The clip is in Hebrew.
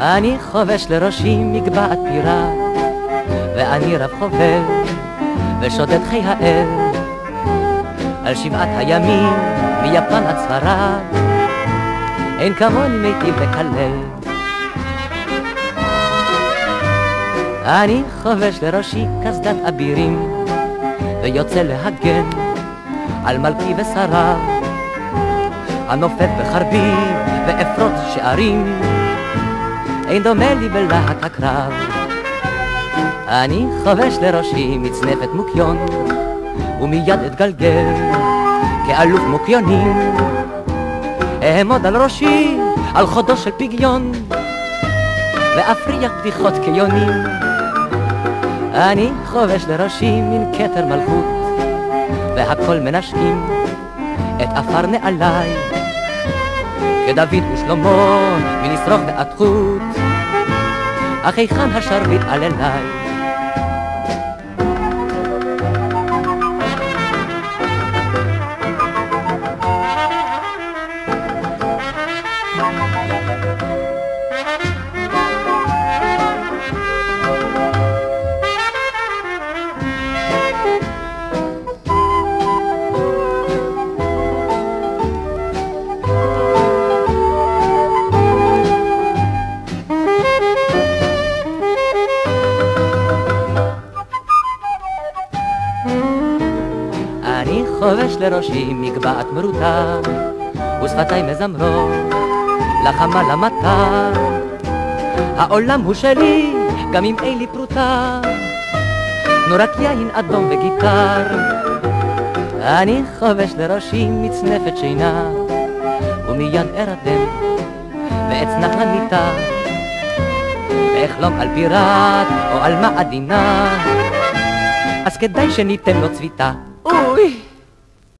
אני חובש לראשי מגבעת פירה, ואני רב חובל, ושודד חי האל, על שבעת הימים, מיפן עד ספרד, אין כמוני מיטיב לקלל. אני חובש לראשי קסדת אבירים, ויוצא להגן על מלכי ושריו, הנופף בחרבי ואפרוץ שערים. אין דומה לי בלהק הקרב. אני חובש לראשי מצנפת מוקיון, ומיד אתגלגל כאלוף מוקיונים. אעמוד על ראשי, על חודו של פגיון, ואפריח בדיחות כיונים. אני חובש לראשי מין כתר מלכות, והכל מנשקים את עפר נעליי. כדוד ושלמה, מלשרוך חוט, אך היכן השרביט על אליי? חובש לראשי מגבעת מרוטה, ושפתיי מזמרות לחמה למטה. העולם הוא שלי, גם אם אין לי פרוטה, תנו רק יין אדום וגיטר. אני חובש לראשי מצנפת שינה, ומיד ארדם ואצנח למיטה, ואחלום על פיראט או על מעדינה, баскет дай жените но цвита. Уй!